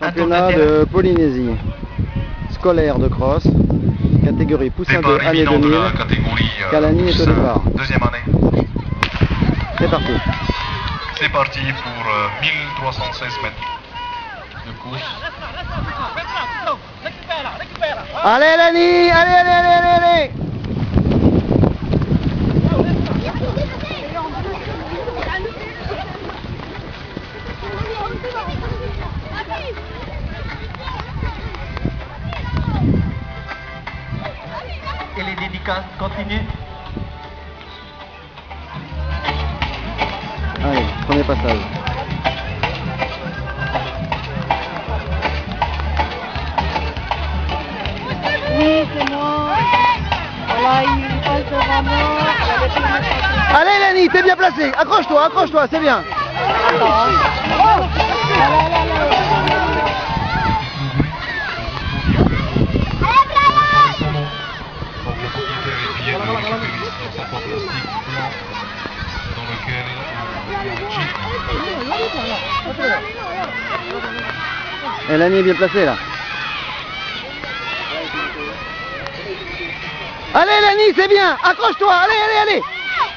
Championnat de Polynésie. Scolaire de cross. Catégorie poussin de Départ année éminent de 2000. la catégorie euh, Kalani est au pousse, euh, départ. Deuxième année. C'est parti. C'est parti pour euh, 1316 mètres de course. Allez Lani Allez, allez, allez, allez, dédicaces continuent. Allez, premier passage. Oui, c'est moi. Voilà, il passe devant moi. Allez Lani, t'es bien placé. Accroche-toi, accroche-toi, c'est bien. Donc Et Lani est bien placé là. Allez Lani, c'est bien. Accroche-toi. Allez, allez, allez.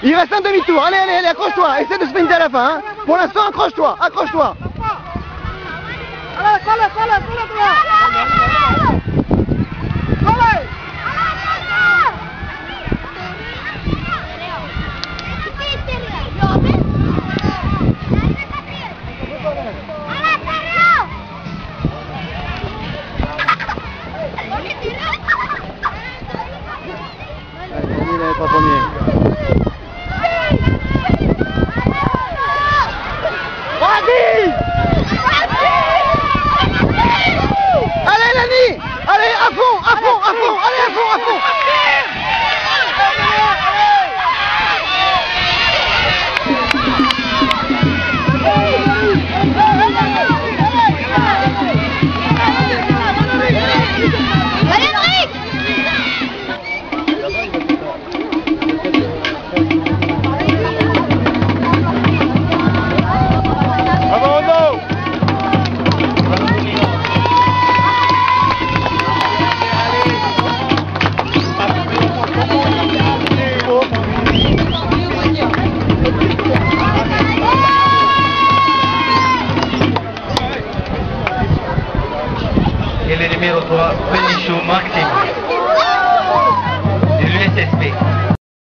Il reste un demi-tour. Allez, allez, allez, accroche-toi. Essaie de sprinter à la fin. hein. Pour l'instant, accroche-toi, accroche-toi. numéro 3, Benichou Martin, de l'USSP.